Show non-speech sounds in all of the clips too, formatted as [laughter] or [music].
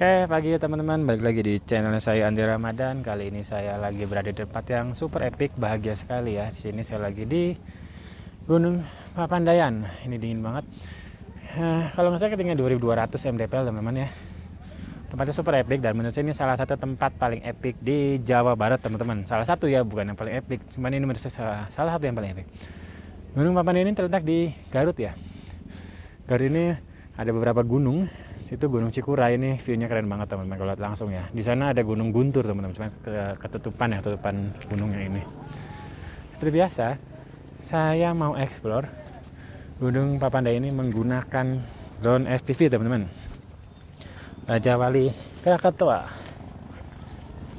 Oke, pagi teman-teman. Balik lagi di channel saya Andi Ramadan. Kali ini saya lagi berada di tempat yang super epic, bahagia sekali ya. Di sini saya lagi di Gunung Papandayan. Ini dingin banget. Uh, kalau salah ketinggian 2200 mdpl teman-teman ya. Tempatnya super epic dan menurut saya ini salah satu tempat paling epic di Jawa Barat teman-teman. Salah satu ya, bukan yang paling epic. Cuman ini menurut saya salah satu yang paling epic. Gunung Papandayan ini terletak di Garut ya. Garut ini ada beberapa gunung situ Gunung Cikura ini view-nya keren banget teman-teman kalau lihat langsung ya. Di sana ada Gunung Guntur teman-teman, cuma ketutupan ya, ketutupan gunungnya ini. Seperti biasa, saya mau explore Gunung Papandayan ini menggunakan drone FPV teman-teman. Raja Wali Krakatau.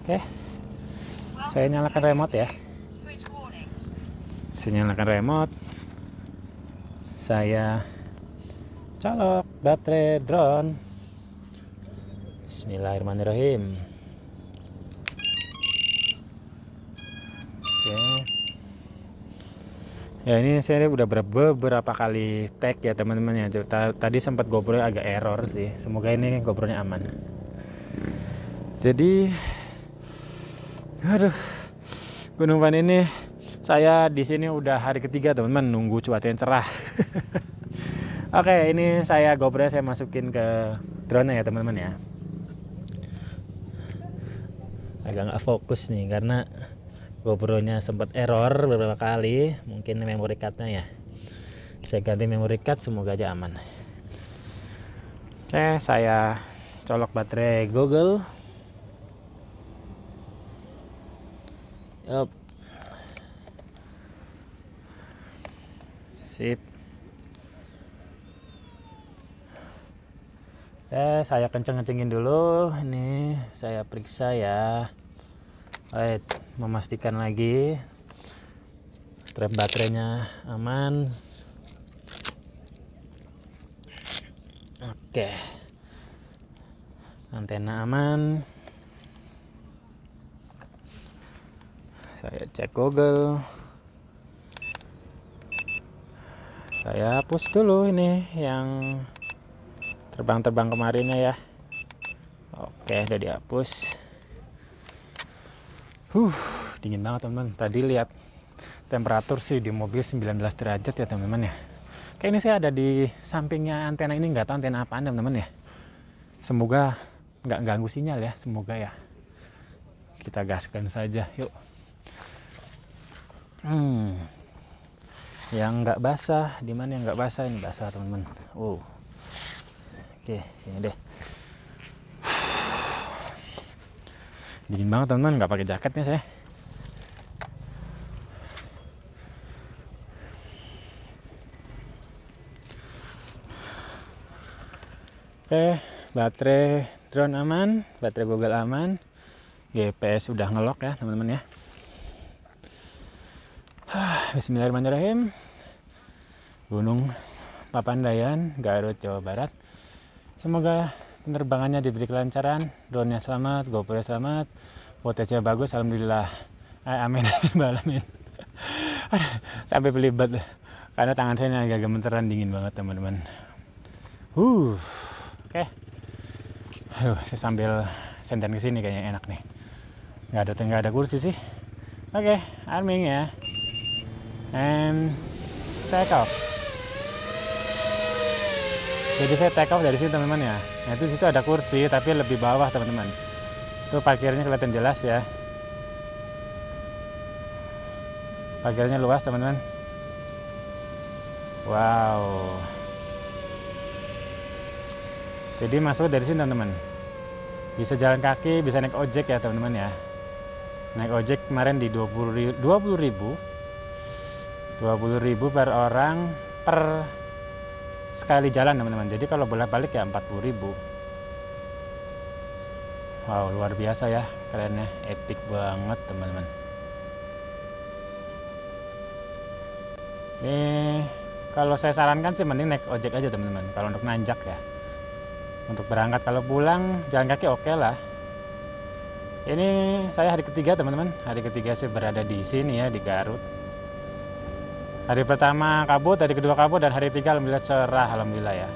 Oke. Saya nyalakan remote ya. Saya nyalakan remote. Saya colok baterai drone. Bismillahirrahmanirrahim. Oke. Ya ini saya udah beberapa kali tag ya teman-teman ya. Tadi sempat GoPro agak error sih. Semoga ini GoPro-nya aman. Jadi Aduh Gunung Pan ini saya di sini udah hari ketiga teman-teman nunggu cuaca yang cerah [laughs] Oke, ini saya GoPro saya masukin ke drone ya teman-teman ya. Agak nggak fokus nih karena GoPro-nya sempat error beberapa kali, mungkin memory card-nya ya. Saya ganti memory card, semoga aja aman. Oke, saya colok baterai Google. Yup. Sip. Eh saya kenceng-kencengin dulu. Ini saya periksa ya. Right, memastikan lagi. Strap baterainya aman. Oke. Antena aman. Saya cek Google. Saya hapus dulu ini yang terbang-terbang kemarinnya ya. Oke udah dihapus. Huh dingin banget teman-teman. Tadi lihat temperatur sih di mobil 19 derajat ya teman-teman ya. Kayak ini saya ada di sampingnya antena ini nggak tahu antena apa teman-teman ya. Semoga nggak ganggu sinyal ya semoga ya. Kita gaskan saja yuk. Hmm yang nggak basah di mana yang nggak basah? Ini basah teman-teman. Oh Oke, sini deh. [sighs] Dingin banget teman-teman, nggak pakai jaketnya saya. Oke, baterai drone aman, baterai Google aman, GPS udah ngelok ya teman-teman ya. [sighs] Bismillahirrahmanirrahim. Gunung Papandayan, Garut, Jawa Barat. Semoga penerbangannya diberi kelancaran, drone-nya selamat, GoPro selamat, footage bagus, alhamdulillah. Eh, amin, [laughs] amin, Sampai belibat karena tangan saya agak gemeteran dingin banget teman-teman. Uh, oke. Okay. Aduh, saya sambil senden ke sini kayaknya enak nih. Nggak ada nggak ada kursi sih. Oke, okay, arming ya. And take off jadi saya take off dari sini teman-teman ya. Nah itu situ ada kursi tapi lebih bawah teman-teman. Itu parkirnya kelihatan jelas ya. Parkirnya luas teman-teman. Wow. Jadi masuk dari sini teman-teman. Bisa jalan kaki bisa naik ojek ya teman-teman ya. Naik ojek kemarin di 20 20 ribu 20 ribu per orang per sekali jalan teman-teman. Jadi kalau bolak balik ya 40 ribu. Wow luar biasa ya. Kerennya epic banget teman-teman. Ini kalau saya sarankan sih mending naik ojek aja teman-teman. Kalau untuk nanjak ya. Untuk berangkat. Kalau pulang jalan kaki oke okay lah. Ini saya hari ketiga teman-teman. Hari ketiga saya berada di sini ya di Garut Hari pertama kabut, hari kedua kabut, dan hari ketiga alhamdulillah cerah, alhamdulillah ya.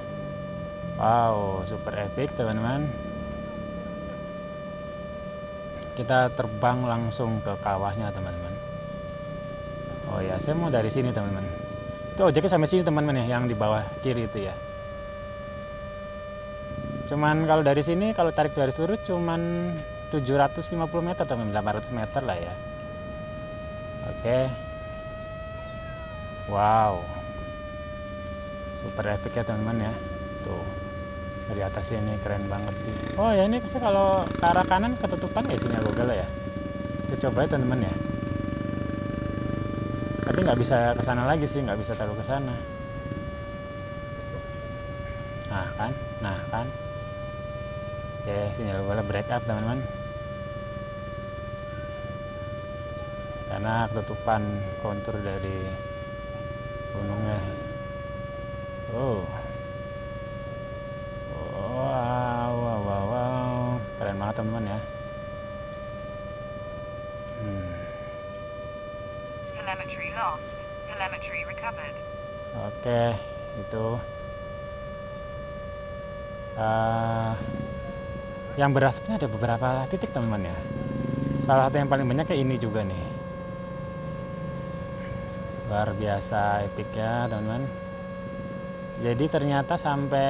Wow, super epic teman-teman. kita terbang langsung ke kawahnya teman-teman. Oh ya saya mau dari sini teman-teman. Itu ojeknya sampai sini teman-teman ya yang di bawah kiri itu ya. Cuman kalau dari sini kalau tarik garis lurus cuman 750 meter teman 800 meter lah ya. Oke wow. Super epic ya teman-teman ya. Tuh. Dari atas ini keren banget sih. Oh ya ini kalau ke arah kanan ketutupan ya sinyal Google ya? Saya coba ya teman-teman ya? Tapi nggak bisa ke sana lagi sih nggak bisa terlalu ke sana. Nah kan? Nah kan? Oke sinyal Google break up teman-teman. Karena ketutupan kontur dari gunungnya. Oh. Teman-teman ya. Hmm. telemetry lost. Telemetry recovered. Oke itu. Uh, yang berasapnya ada beberapa titik teman-teman ya. Salah satu yang paling banyak kayak ini juga nih luar biasa epicnya teman-teman. Jadi ternyata sampai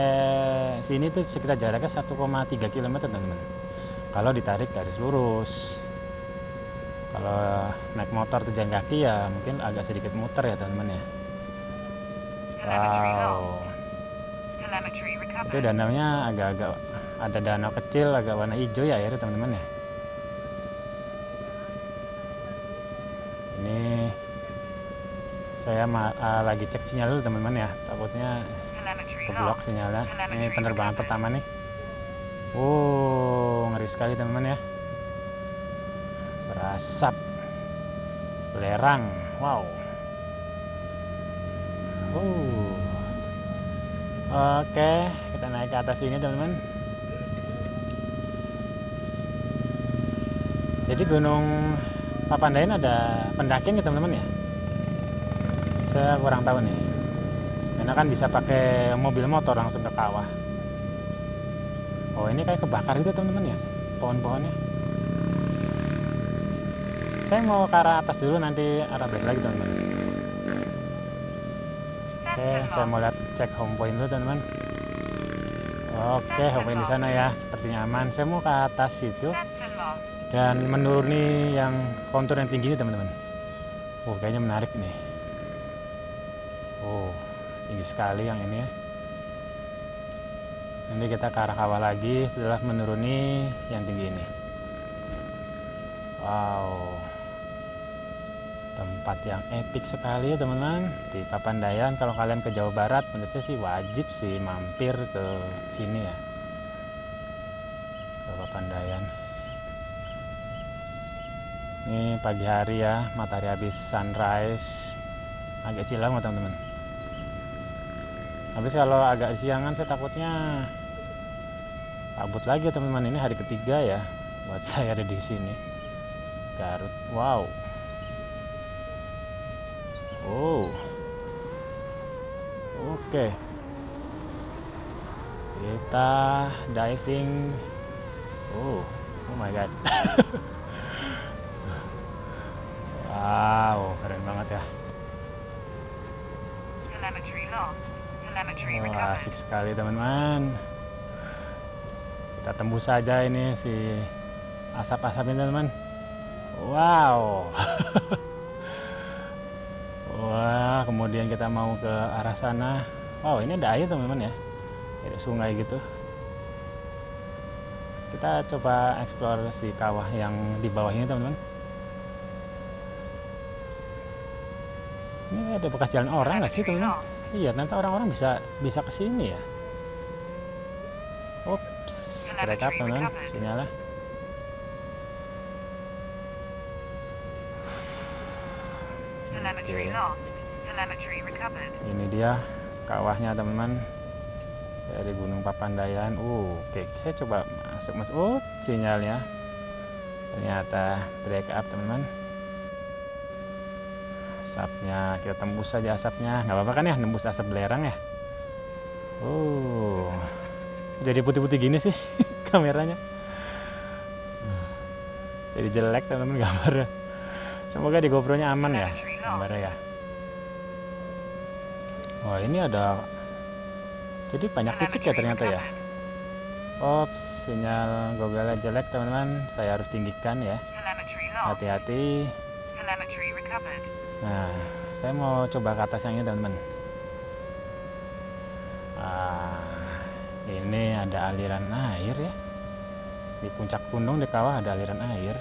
sini tuh sekitar jaraknya 1,3 km teman-teman. Kalau ditarik garis lurus. Kalau naik motor tuh jalan kaki ya mungkin agak sedikit muter ya teman-teman ya. Wow. itu danaunya agak-agak ada danau kecil agak warna hijau ya airnya teman-teman ya saya uh, lagi cek sinyal dulu teman-teman ya takutnya keblok sinyalnya ini penerbangan pertama nih Oh, ngeri sekali teman-teman ya. Berasap. Belerang. Wow. Oh. Oke, kita naik ke atas ini teman-teman. Jadi Gunung Papandayan ada pendakian ya teman-teman ya? Saya kurang tahu nih. Karena kan bisa pakai mobil motor langsung ke kawah. Oh ini kayak kebakar gitu teman-teman ya pohon-pohonnya. Saya mau ke arah atas dulu nanti arah balik lagi teman-teman. Oke saya mau lihat cek home point dulu teman-teman. Oke home point di sana ya sepertinya aman. Saya mau ke atas itu dan menuruni yang kontur yang tinggi ini teman-teman. Oh kayaknya menarik nih oh tinggi sekali yang ini ya. Nanti kita ke arah kawah lagi setelah menuruni yang tinggi ini. Wow. Tempat yang epic sekali ya teman-teman. Di Papandayan kalau kalian ke Jawa Barat menurut saya sih wajib sih mampir ke sini ya. Ke Papandayan. Ini pagi hari ya matahari habis sunrise. Agak silau teman-teman habis kalau agak siangan saya takutnya kabut lagi teman-teman. Ini hari ketiga ya buat [laughs] saya ada di sini. Garut. Wow. Oh. Oke. Okay. kita diving. Oh oh my god. [laughs] Wow keren banget ya. Telemetry lost Wah, asik sekali teman-teman. Kita tembus saja ini si asap-asap ini teman-teman. Wow. [laughs] Wah, kemudian kita mau ke arah sana. Wow, ini ada air teman-teman ya. Ada sungai gitu. Kita coba eksplorasi kawah yang di bawah ini teman-teman. Ini ada bekas jalan orang nggak sih teman-teman? Iya, nanti orang-orang bisa bisa ke sini ya. Ups, mereka teman sinyalnya. Oke. Ini dia kawahnya teman-teman dari Gunung Papandayan. Uh, oke, saya coba masuk masuk. Oh, sinyalnya ternyata break up teman-teman asapnya. Kita tembus saja asapnya. Nggak apa-apa kan ya nembus asap belerang ya? Oh jadi putih-putih gini sih [laughs] kameranya. Jadi jelek teman-teman gambarnya. Semoga di GoPro nya aman ya gambarnya ya. Wah ini ada. Jadi banyak titik ya ternyata ya? Ops, sinyal Google jelek teman-teman. Saya harus tinggikan ya. Hati-hati. Nah, saya mau coba ke atas yang ini teman-teman. Ah, ini ada aliran air ya. Di puncak gunung di kawah ada aliran air.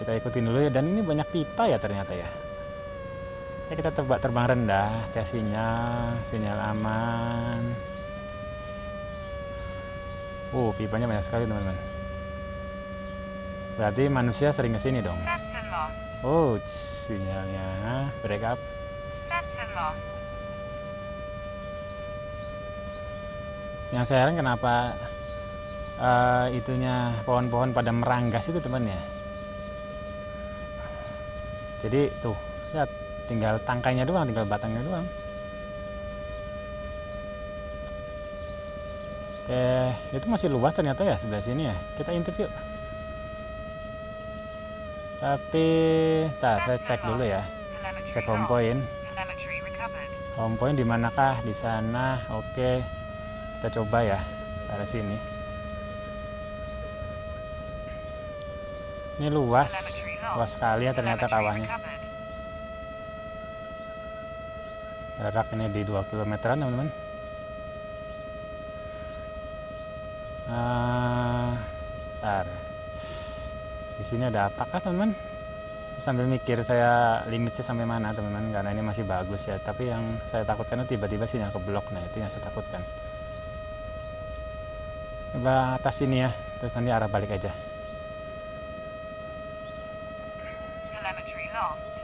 Kita ikutin dulu ya. Dan ini banyak pipa ya ternyata ya. Ya kita terbang terbang rendah, tes sinyal, sinyal aman. Oh, pipanya banyak sekali teman-teman. Berarti manusia sering ke sini dong. Oh, sinyalnya break up. Yang saya heran kenapa uh, itunya pohon-pohon pada meranggas itu teman ya. Jadi tuh, lihat tinggal tangkainya doang, tinggal batangnya doang. Oke, itu masih luas ternyata ya sebelah sini ya. Kita intip yuk. Tapi, tak saya cek dulu ya. Cek home point. Home point di manakah? Di sana. Oke. Kita coba ya arah sini. Ini luas. Luas sekali ya ternyata kawahnya. Jarak ini di 2 km teman-teman. Uh, Di sini ada apakah teman-teman? Sambil mikir saya limitnya sampai mana teman-teman karena ini masih bagus ya. Tapi yang saya takutkan itu tiba-tiba sinyal ke blok. Nah itu yang saya takutkan. Coba atas sini ya. Terus nanti arah balik aja.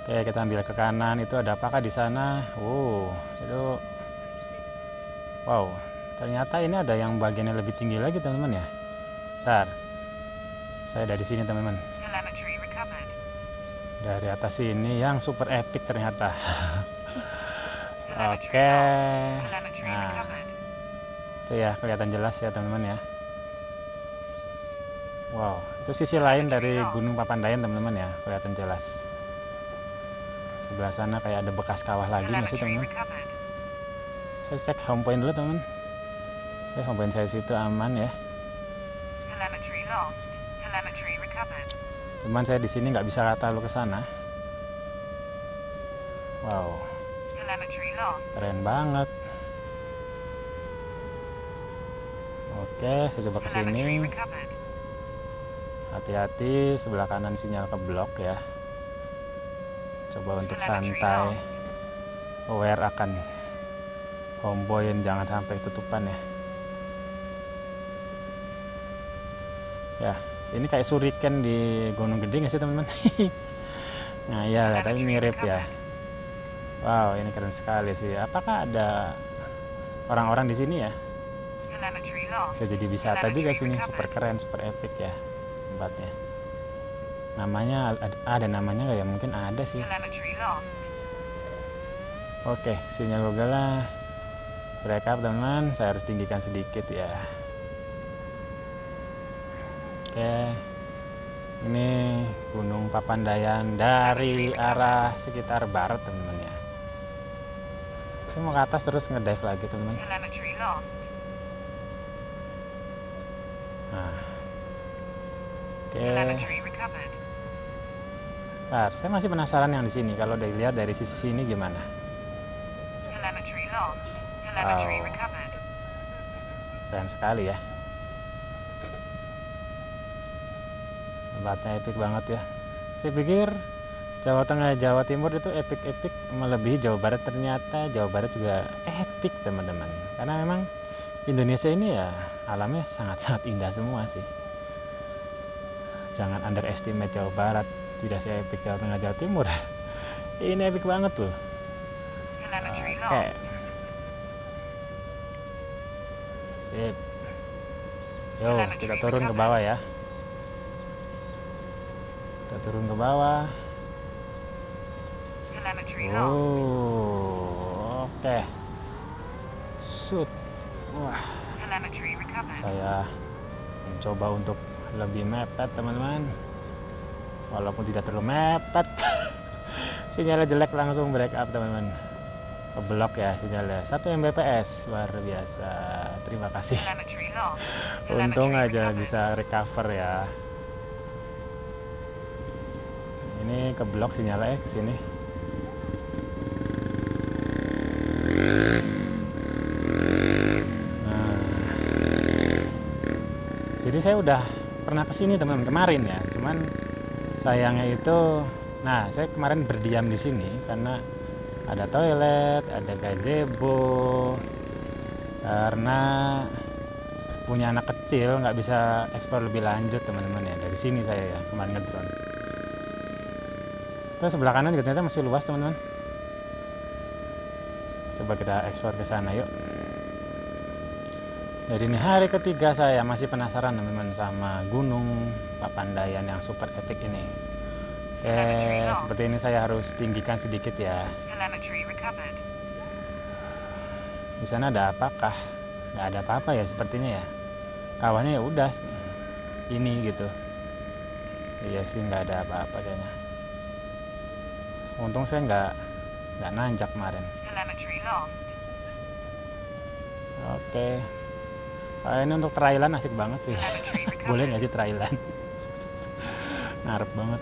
Oke kita ambil ke kanan itu ada apakah di sana? Wow itu wow ternyata ini ada yang bagiannya lebih tinggi lagi teman-teman ya ntar saya dari sini teman-teman. Dari atas ini yang super epic ternyata. Oke. Okay. nah. itu ya kelihatan jelas ya teman-teman ya. Wow itu sisi lain dari gunung Papandayan teman-teman ya. Kelihatan jelas. Sebelah sana kayak ada bekas kawah lagi nggak sih teman-teman? saya cek home point dulu teman teman Eh, kompensasi itu aman ya. Cuman saya di sini nggak bisa kata lu ke sana. Wow. Keren banget. Oke, saya coba ke sini. Hati-hati sebelah kanan sinyal ke blok ya. Coba untuk santai. Aware akan homeboyin jangan sampai tutupan ya. ya ini kayak suriken di Gunung Gede nggak sih teman-teman? [laughs] Nah iya tapi mirip ya. wow ini keren sekali sih. Apakah ada orang-orang di sini ya? Bisa jadi wisata juga sini super keren super epic ya tempatnya. Namanya ada, ada namanya nggak ya? Mungkin ada sih. Oke sinyal Google lah backup teman-teman. Saya harus tinggikan sedikit ya Oke. Ini Gunung Papandayan dari arah sekitar barat, teman-teman ya. Saya mau ke atas terus ngedive lagi, teman-teman. Nah. Oke. Bentar, saya masih penasaran yang di sini. Kalau dilihat dari sisi sini gimana? Wow. Keren sekali ya. Tempatnya epic banget ya. Saya pikir Jawa Tengah Jawa Timur itu epic-epic melebihi Jawa Barat. Ternyata Jawa Barat juga epic teman-teman. Karena memang Indonesia ini ya alamnya sangat-sangat [laughs] indah semua sih. Jangan underestimate Jawa Barat. Tidak sih epic Jawa Tengah Jawa Timur. [laughs] Ini epic banget loh. Oke. okay. sip. Yo kita turun ke bawah ya kita turun ke bawah. Oh oke. Okay. shoot. Wah. Saya mencoba untuk lebih mepet teman-teman. Walaupun tidak terlalu mepet. [laughs] Sinyalnya jelek langsung break up teman-teman. Keblok ya sinyalnya. 1 Mbps luar biasa. Terima kasih. Untung aja bisa recover ya ini keblok sinyalnya ke sini. Nah. Jadi saya udah pernah ke sini teman-teman kemarin ya. Cuman sayangnya itu nah saya kemarin berdiam di sini karena ada toilet ada gazebo karena punya anak kecil nggak bisa ekspor lebih lanjut teman-teman ya. Dari sini saya ya kemarin ngedrone terus sebelah kanan juga ternyata masih luas teman-teman coba kita ekspor ke sana yuk jadi ini hari ketiga saya masih penasaran teman-teman sama gunung Papandayan yang super epic ini Oke, seperti ini saya harus tinggikan sedikit ya. Di sana ada apakah? Nggak ada apa-apa ya sepertinya ya. Kawannya ya udah ini gitu. Iya sih nggak ada apa-apa kayaknya. Untung saya nggak nggak nanjak kemarin. Oke. Oh, ini untuk trailan asik banget sih. [laughs] Boleh nggak sih trailan? Ngarep banget.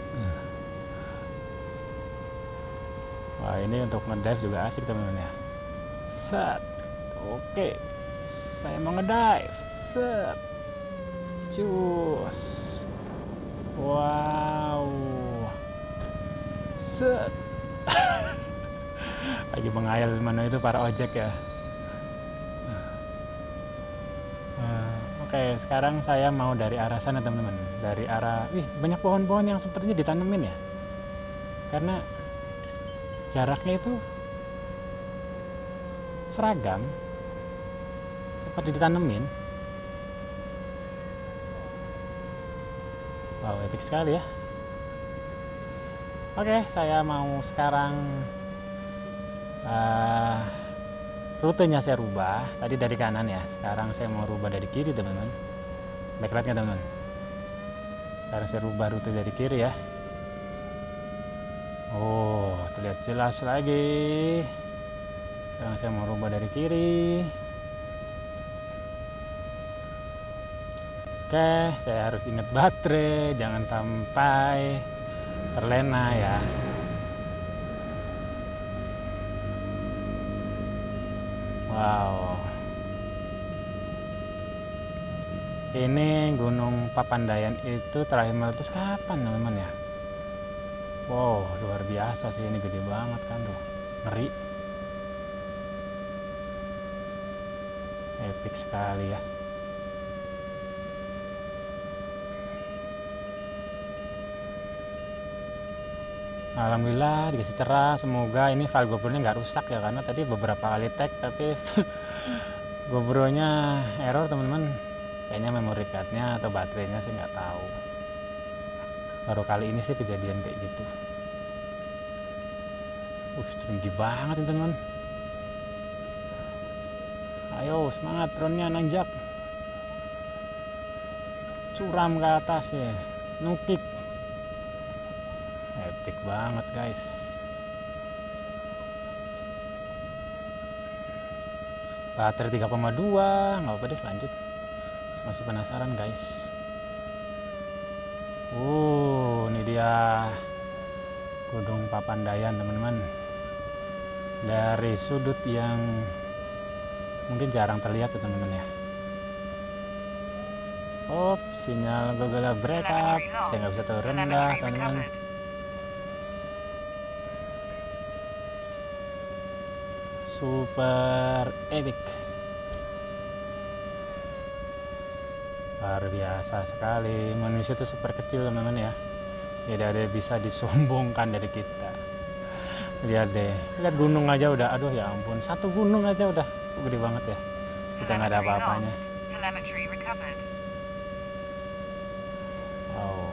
Wah ini untuk ngedive juga asik teman-teman ya. Set. Oke. Saya mau ngedive. Set. Cus. Wow. Set. Lagi mengayal mana itu para ojek ya. Uh, Oke, sekarang saya mau dari arah sana teman-teman. Dari arah, wih banyak pohon-pohon yang sepertinya ditanemin ya. Karena jaraknya itu seragam seperti ditanemin wow epic sekali ya oke saya mau sekarang uh, rutenya saya rubah. Tadi dari kanan ya. Sekarang saya mau rubah dari kiri teman-teman. Backlightnya teman-teman. Sekarang saya rubah rute dari kiri ya. Oh, terlihat jelas lagi. Sekarang saya mau rubah dari kiri. Oke, saya harus ingat baterai, jangan sampai terlena ya. Wow. Ini Gunung Papandayan itu terakhir meletus kapan teman-teman ya? Wow, luar biasa sih ini gede banget kan tuh. Ngeri. Epic sekali ya. Alhamdulillah dikasih cerah. Semoga ini file GoPro-nya nggak rusak ya karena tadi beberapa kali tag tapi [laughs] GoPro-nya error teman-teman. Kayaknya memory card-nya atau baterainya saya nggak tahu. Baru kali ini sih kejadian kayak gitu. Uh tinggi banget ini teman ayo semangat drone-nya nanjak. Curam ke atas ya. Nukik banget guys baterai 3,2 nggak apa-apa deh lanjut masih penasaran guys Uh, ini dia Gunung Papandayan, teman-teman. Dari sudut yang mungkin jarang terlihat ya, teman-teman ya. Oh, sinyal Google breakup. Saya nggak bisa turun rendah, teman-teman. Super epic. luar biasa sekali. Manusia itu super kecil teman-teman ya. Tidak ada yang bisa disombongkan dari kita. Lihat deh. Lihat gunung aja udah. Aduh ya ampun. Satu gunung aja udah. Gede banget ya. Kita nggak ada apa-apanya. wow.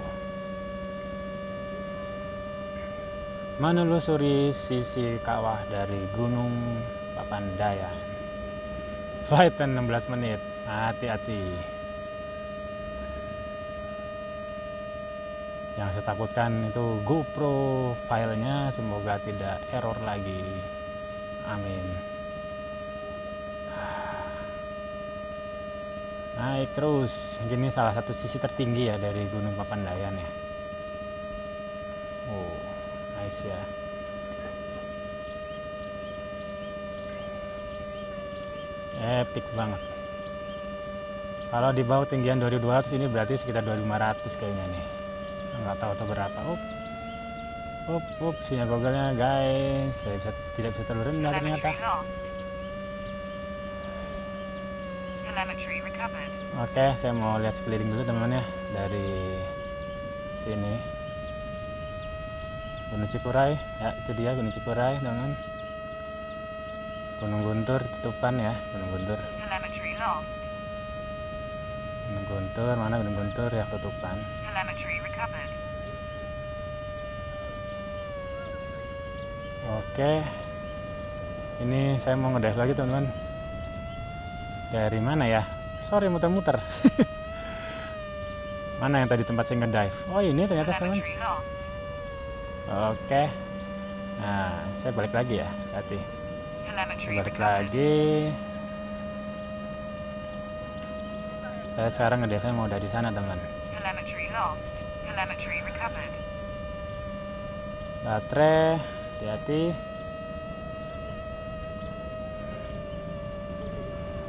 Menelusuri sisi kawah dari gunung Papandayan flight 16 menit. Hati-hati. Yang saya takutkan itu GoPro filenya semoga tidak error lagi. Amin. Naik terus. Ini salah satu sisi tertinggi ya dari Gunung Papandayan ya. Oh nice ya epic banget. Kalau di bawah tinggian 2200 ini berarti sekitar 2500 kayaknya nih. Nggak tahu atau berapa. Up. Up up. Sinyal google guys. Saya bisa, tidak bisa terlalu rendah ternyata. Oke saya mau lihat sekeliling dulu teman-teman ya dari sini. Gunung Cikuray. Ya itu dia Gunung Cikuray teman-teman Gunung Guntur tutupan ya Gunung Guntur. Gunung Guntur mana Gunung Guntur? Ya tutupan oke. Ini saya mau ngedive lagi teman-teman. Dari mana ya? Sorry muter-muter. [laughs] Mana yang tadi tempat saya ngedive? Oh ini ternyata teman. oke. Nah saya balik lagi ya hati balik lagi. Saya sekarang ngedive mau dari sana teman. Baterai hati-hati.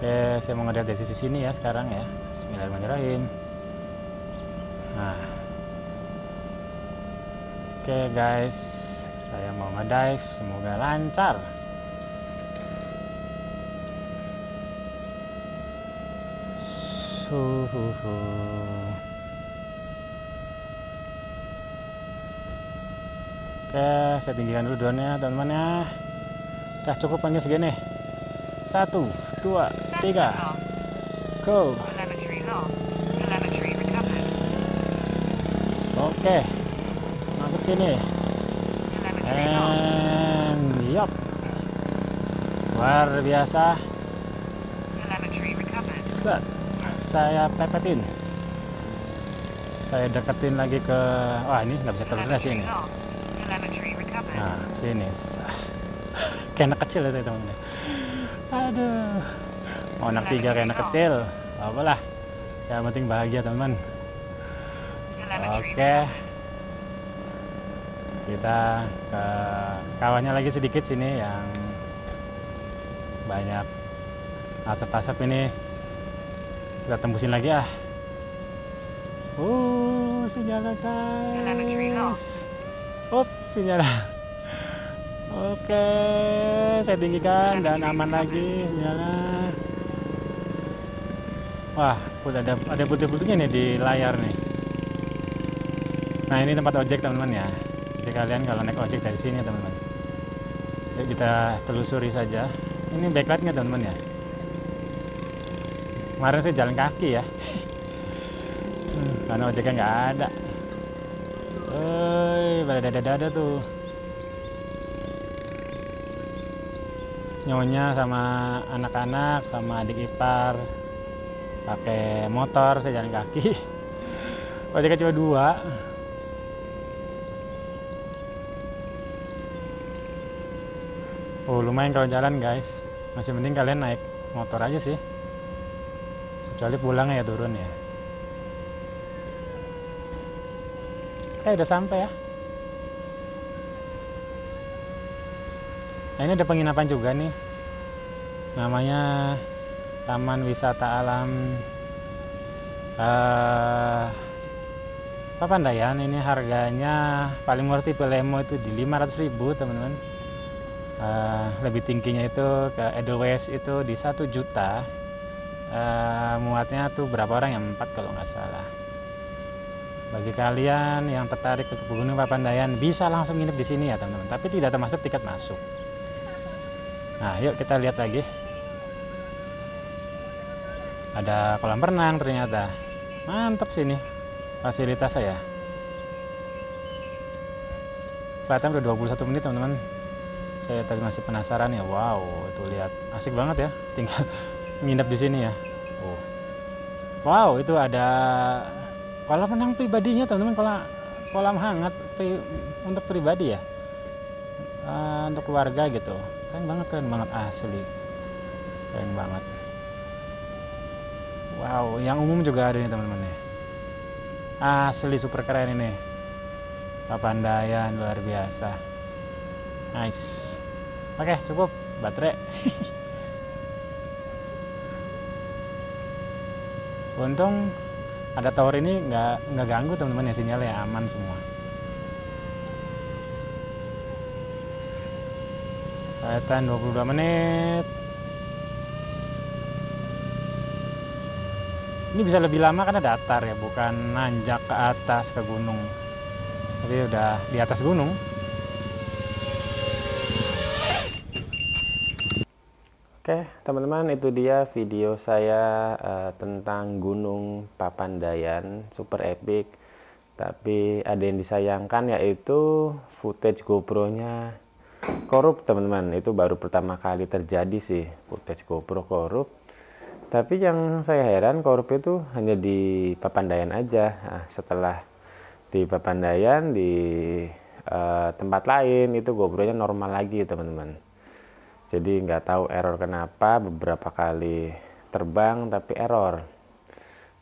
Oke saya mau ngeliat dari sisi sini ya sekarang ya. Bismillahirrahmanirrahim. Nah. Oke guys. Saya mau ngedive. Semoga lancar Oke, saya tinggikan dulu drone-nya, teman-teman ya. Udah cukup hanya segini. Satu, dua, tiga. Go. Oke, masuk sini. And yup. Luar biasa. Set. Saya pepetin. Saya deketin lagi ke. Wah ini nggak bisa terlalu sih ini. Nah, sini. [laughs] kayak anak kecil ya saya teman Aduh. Mau anak tiga kayak anak kecil. Apalah. Yang penting bahagia teman. Oke. Kita ke kawannya lagi sedikit sini yang banyak asap-asap ini kita tembusin lagi ah. Uh, sinyal guys. Up, sinyal. Oke, saya tinggikan dan aman lagi sinyalnya. Wah, udah ada ada putih-putihnya nih di layar nih. Nah ini tempat ojek teman-teman ya. Jadi kalian kalau naik ojek dari sini teman-teman. Yuk kita telusuri saja. Ini backlightnya teman-teman ya. Kemarin saya jalan kaki ya. Hmm, karena ojeknya nggak ada. Eh, pada dada-dada tuh. nyonya sama anak-anak sama adik ipar pakai motor saya jalan kaki [laughs] ojeknya cuma dua oh lumayan kalau jalan guys masih mending kalian naik motor aja sih kecuali pulang ya turun ya saya udah sampai ya Nah ini ada penginapan juga nih. Namanya Taman Wisata Alam uh, Papandayan. Ini harganya paling murah tipe Lemo itu di 500.000 teman-teman. Uh, lebih tingginya itu ke Edelweiss itu di 1 juta. Uh, muatnya tuh berapa orang yang empat kalau nggak salah. Bagi kalian yang tertarik ke Gunung Papandayan bisa langsung nginep di sini ya teman-teman. Tapi tidak termasuk tiket masuk. Nah, yuk kita lihat lagi. Ada kolam renang ternyata. Mantap sini fasilitas saya. Kelihatan udah 21 menit teman-teman. Saya tadi masih penasaran ya. Wow, itu lihat asik banget ya. Tinggal nginep di sini ya. Oh. Wow, itu ada kolam renang pribadinya teman-teman. Kolam kolam hangat pri, untuk pribadi ya? Uh, untuk keluarga gitu. Keren banget keren banget asli. Keren banget. Wow yang umum juga ada nih teman-teman nih. Asli super keren ini. Papandayan luar biasa. Nice. Oke cukup. Baterai [laughs] untung ada tower ini nggak nggak ganggu teman-teman ya sinyalnya aman semua. Kelihatan 22 menit. Ini bisa lebih lama karena datar ya bukan nanjak ke atas ke gunung. Tapi udah di atas gunung Oke, teman-teman, itu dia video saya uh, tentang Gunung Papandayan super epic. Tapi ada yang disayangkan yaitu footage GoPro-nya korup, teman-teman. Itu baru pertama kali terjadi sih footage GoPro korup. Tapi yang saya heran korup itu hanya di Papandayan aja. Nah, setelah di Papandayan di uh, tempat lain itu GoPro-nya normal lagi, teman-teman jadi nggak tahu error kenapa beberapa kali terbang tapi error.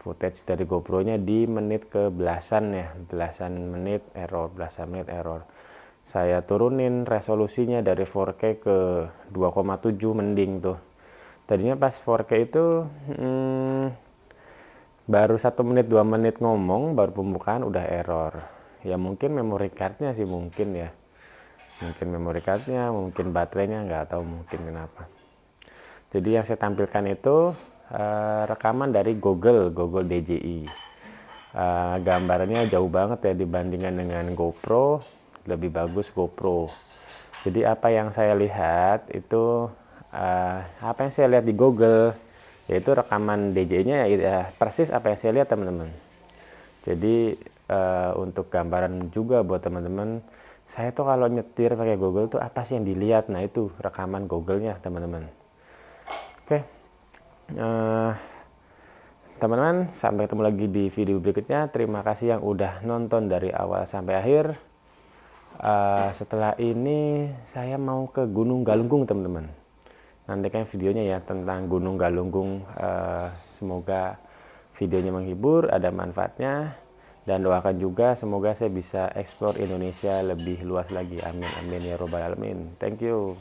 Footage dari GoPro nya di menit ke belasan ya belasan menit error belasan menit error. Saya turunin resolusinya dari 4K ke 2,7 mending tuh. Tadinya pas 4K itu hmm, baru satu menit dua menit ngomong baru pembukaan udah error. Ya mungkin memory cardnya sih mungkin ya mungkin memori cardnya mungkin baterainya nggak tahu mungkin kenapa. Jadi yang saya tampilkan itu uh, rekaman dari Google Google DJI uh, eh, gambarnya jauh banget ya dibandingkan dengan GoPro. Lebih bagus GoPro. Jadi apa yang saya lihat itu uh, apa yang saya lihat di Google yaitu rekaman DJI-nya ya persis apa yang saya lihat teman-teman. Jadi uh, untuk gambaran juga buat teman-teman saya tuh kalau nyetir pakai Google tuh apa sih yang dilihat? Nah itu rekaman Google-nya teman-teman. Oke. Uh, teman-teman sampai ketemu lagi di video berikutnya. Terima kasih yang udah nonton dari awal sampai akhir. Uh, setelah ini saya mau ke Gunung Galunggung teman-teman. Nantikan videonya ya tentang Gunung Galunggung. Uh, semoga videonya menghibur ada manfaatnya dan doakan juga semoga saya bisa eksplor Indonesia lebih luas lagi. Amin amin ya robbal alamin. Thank you